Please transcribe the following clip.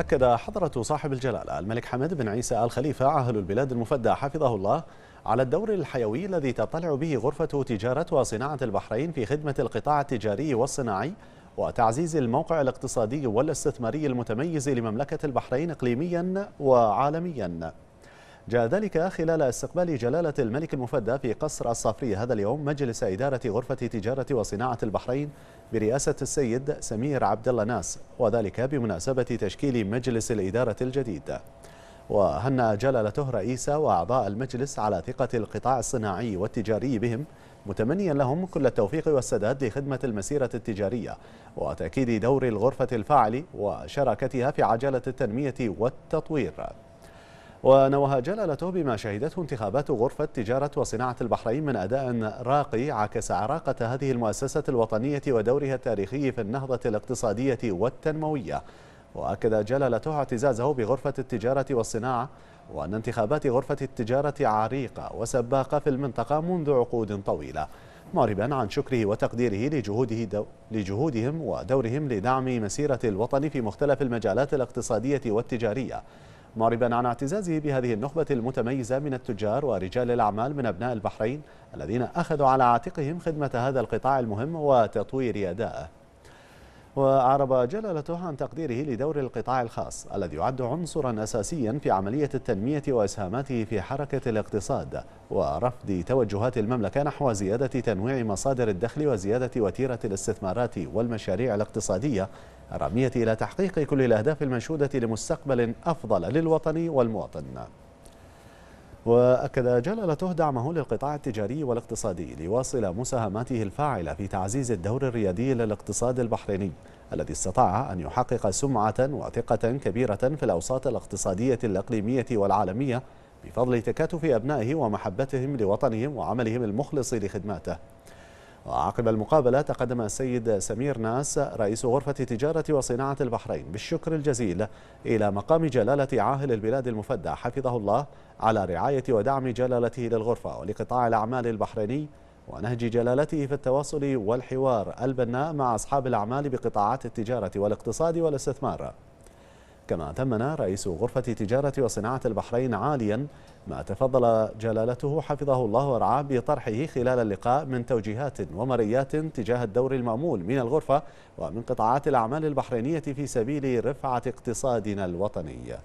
أكد حضرة صاحب الجلالة الملك حمد بن عيسى آل خليفة عاهل البلاد المفدى حفظه الله على الدور الحيوي الذي تطلع به غرفة تجارة وصناعة البحرين في خدمة القطاع التجاري والصناعي وتعزيز الموقع الاقتصادي والاستثماري المتميز لمملكة البحرين إقليميا وعالميا. جاء ذلك خلال استقبال جلالة الملك المفدى في قصر الصافرية هذا اليوم مجلس إدارة غرفة تجارة وصناعة البحرين برئاسة السيد سمير عبد الله ناس وذلك بمناسبة تشكيل مجلس الإدارة الجديد. وهنأ جلالته رئيس وأعضاء المجلس على ثقة القطاع الصناعي والتجاري بهم متمنيا لهم كل التوفيق والسداد لخدمة المسيرة التجارية وتأكيد دور الغرفة الفاعل وشراكتها في عجلة التنمية والتطوير. ونوه جلالته بما شهدته انتخابات غرفة تجارة وصناعة البحرين من أداء راقي عكس عراقة هذه المؤسسة الوطنية ودورها التاريخي في النهضة الاقتصادية والتنموية. وأكد جلالته اعتزازه بغرفة التجارة والصناعة وأن انتخابات غرفة التجارة عريقة وسباقة في المنطقة منذ عقود طويلة. معربا عن شكره وتقديره لجهوده دو لجهودهم ودورهم لدعم مسيرة الوطن في مختلف المجالات الاقتصادية والتجارية. معربا عن اعتزازه بهذه النخبة المتميزة من التجار ورجال الأعمال من أبناء البحرين الذين أخذوا على عاتقهم خدمة هذا القطاع المهم وتطوير أدائه. وأعرب جلالته عن تقديره لدور القطاع الخاص الذي يعد عنصرا أساسيا في عملية التنمية وإسهاماته في حركة الاقتصاد ورفض توجهات المملكة نحو زيادة تنويع مصادر الدخل وزيادة وتيرة الاستثمارات والمشاريع الاقتصادية الرامية إلى تحقيق كل الأهداف المنشودة لمستقبل أفضل للوطن والمواطن. وأكد جلالته دعمه للقطاع التجاري والاقتصادي ليواصل مساهماته الفاعلة في تعزيز الدور الريادي للاقتصاد البحريني الذي استطاع أن يحقق سمعة وثقة كبيرة في الأوساط الاقتصادية الأقليمية والعالمية بفضل تكاتف أبنائه ومحبتهم لوطنهم وعملهم المخلص لخدماته. وعقب المقابلة تقدم السيد سمير ناس رئيس غرفة تجارة وصناعة البحرين بالشكر الجزيل إلى مقام جلالة عاهل البلاد المفدى حفظه الله على رعاية ودعم جلالته للغرفة ولقطاع الأعمال البحريني ونهج جلالته في التواصل والحوار البناء مع أصحاب الأعمال بقطاعات التجارة والاقتصاد والاستثمار. كما ثمن رئيس غرفة تجارة وصناعة البحرين عاليا ما تفضل جلالته حفظه الله ورعاه بطرحه خلال اللقاء من توجيهات ومريات تجاه الدور المأمول من الغرفة ومن قطاعات الأعمال البحرينية في سبيل رفعة اقتصادنا الوطني.